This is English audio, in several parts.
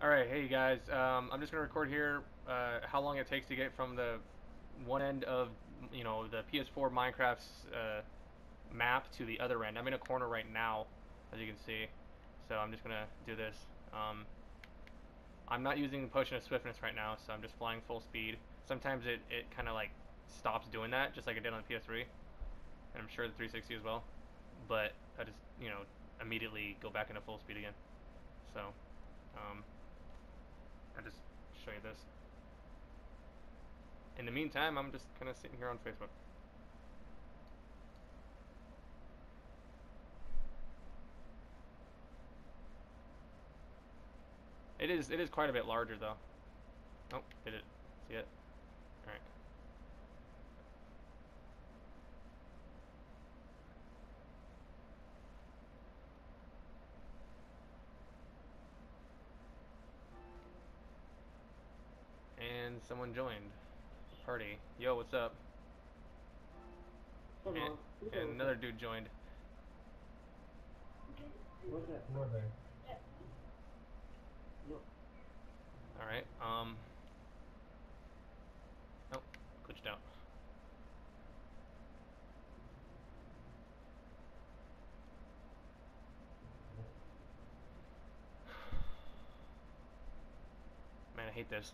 All right, hey guys. Um, I'm just gonna record here uh, how long it takes to get from the one end of you know the PS4 Minecraft's uh, map to the other end. I'm in a corner right now, as you can see. So I'm just gonna do this. Um, I'm not using the potion of swiftness right now, so I'm just flying full speed. Sometimes it, it kind of like stops doing that, just like it did on the PS3, and I'm sure the 360 as well. But I just you know immediately go back into full speed again. So. Um, I'll just show you this. In the meantime, I'm just kind of sitting here on Facebook. It is it is quite a bit larger though. Oh, did it see it? And someone joined the party. Yo, what's up? Come And, on. and another dude joined. What's that? More there. Alright, um... Oh, glitched out. Man, I hate this.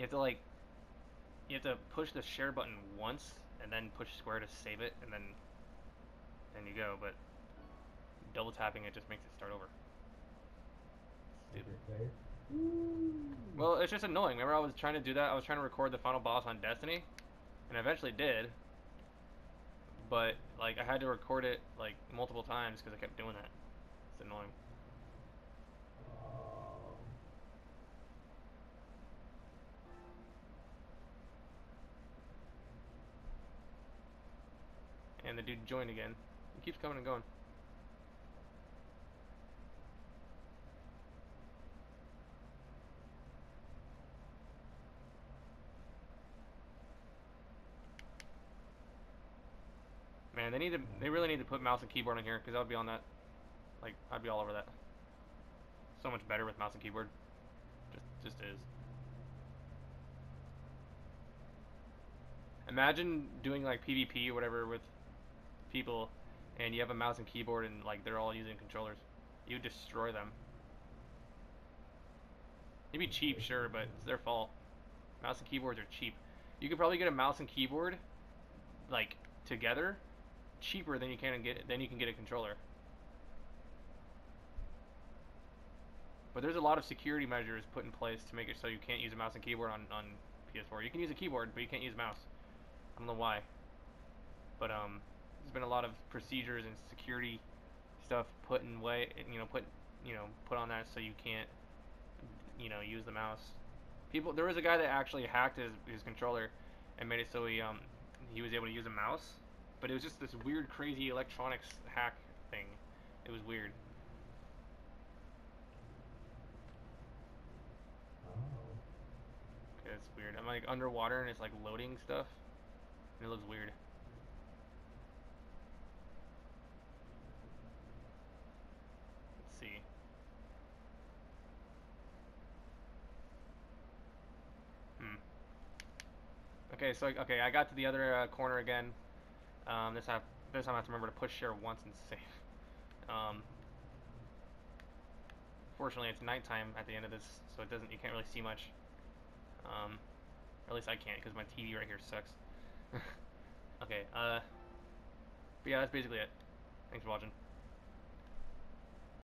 You have to like... You have to push the share button once, and then push square to save it, and then... Then you go, but... Double tapping it just makes it start over. Stupid. Well, it's just annoying. Remember, I was trying to do that. I was trying to record the final boss on Destiny, and I eventually did. But like, I had to record it like multiple times because I kept doing that. It's annoying. And the dude joined again. He keeps coming and going. Man, they need to. They really need to put mouse and keyboard in here because I'd be on that. Like, I'd be all over that. So much better with mouse and keyboard. Just, just is. Imagine doing like PvP or whatever with people, and you have a mouse and keyboard, and like they're all using controllers. You destroy them. It'd be cheap, sure, but it's their fault. Mouse and keyboards are cheap. You could probably get a mouse and keyboard, like together, cheaper than you can get than you can get a controller. But there's a lot of security measures put in place to make it so you can't use a mouse and keyboard on, on PS4. You can use a keyboard, but you can't use a mouse. I don't know why. But um, there's been a lot of procedures and security stuff put in way, you know, put you know, put on that so you can't, you know, use the mouse. People, there was a guy that actually hacked his his controller and made it so he um he was able to use a mouse, but it was just this weird, crazy electronics hack thing. It was weird. Oh. Okay, it's weird. I'm like underwater and it's like loading stuff, and it looks weird. Okay, so okay, I got to the other uh, corner again. Um, this have this time I have to remember to push share once and save. Um, fortunately, it's nighttime at the end of this, so it doesn't you can't really see much. Um, at least I can't because my TV right here sucks. okay, uh, but yeah, that's basically it. Thanks for watching.